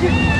进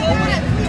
Thank you.